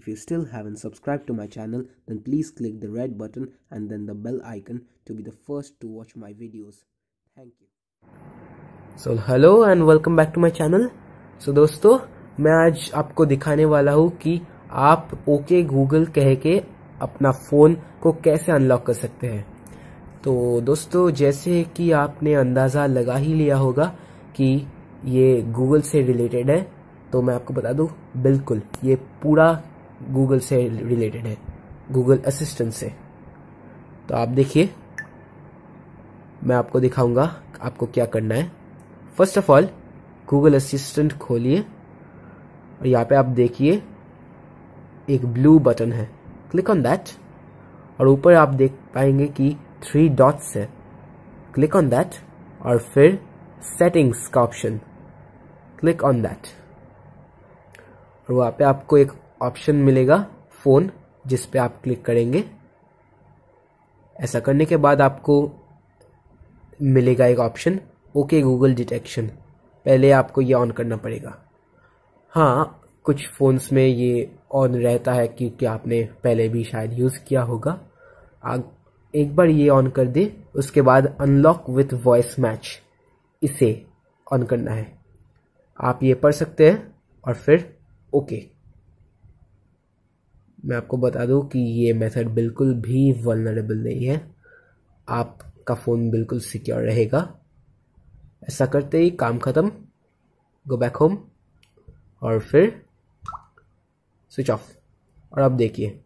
If you still haven't subscribed to my channel, then please click the red button and then the bell icon to be the first to watch my videos. Thank you. So hello and welcome back to my channel so दोस्तों मैं आज आपको दिखाने वाला हूँ कि आप okay Google कह के अपना फ़ोन को कैसे अनलॉक कर सकते हैं तो दोस्तों जैसे कि आपने अंदाज़ा लगा ही लिया होगा कि ये गूगल से रिलेटेड है तो मैं आपको बता दूँ बिल्कुल ये पूरा गूगल से रिलेटेड है, गूगल असिस्टेंट से। तो आप देखिए, मैं आपको दिखाऊँगा आपको क्या करना है। First of all Google assistant खोलिए। और यहाँ पे आप देखिए, एक ब्लू बटन है। Click on that. और ऊपर आप देख पाएँगे कि थ्री डॉट्स है। Click on that. और फिर सेटिंग्स का ऑप्शन क्लिक ऑन दैट। और वहाँ पे आपको एक ऑप्शन मिलेगा फ़ोन जिस पे आप क्लिक करेंगे। ऐसा करने के बाद आपको मिलेगा एक ऑप्शन ओके गूगल डिटेक्शन पहले आपको ये ऑन करना पड़ेगा। हाँ कुछ फ़ोन्स में ये ऑन रहता है क्योंकि आपने पहले भी शायद यूज़ किया होगा। आग, एक बार ये ऑन कर दे, उसके बाद अनलॉक विथ वॉइस मैच इसे ऑन करना है। आप ये पढ़ सकते हैं और फिर ओके मैं आपको बता दूँ कि ये मेथड बिल्कुल भी वलनरेबल नहीं है। आपका फ़ोन बिल्कुल सिक्योर रहेगा। ऐसा करते ही काम ख़त्म गो बैक होम और फिर स्विच ऑफ़ और अब देखिए।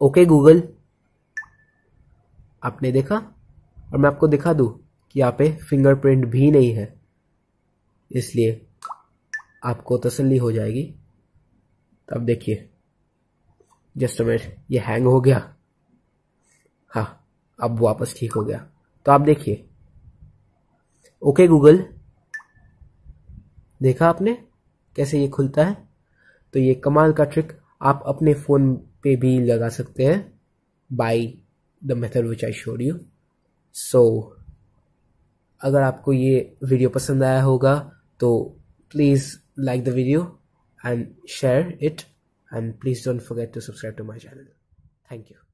ओके गूगल आपने देखा? और मैं आपको दिखा दूँ कि यहाँ पे फिंगरप्रिंट भी नहीं है। इसलिए आपको तसल्ली हो जाएगी। तो अब देखिए। जस्ट मिनट, ये हैंग हो गया। हाँ अब वापस ठीक हो गया। तो आप देखिए। ओके गूगल देखा आपने? कैसे ये खुलता है? तो ये कमाल का ट्रिक आप अपने फ़ोन पे भी लगा सकते हैं। By the method which I showed you so अगर आपको ये वीडियो पसंद आया होगा तो please like the video and share it and please don't forget to subscribe to my channel. Thank you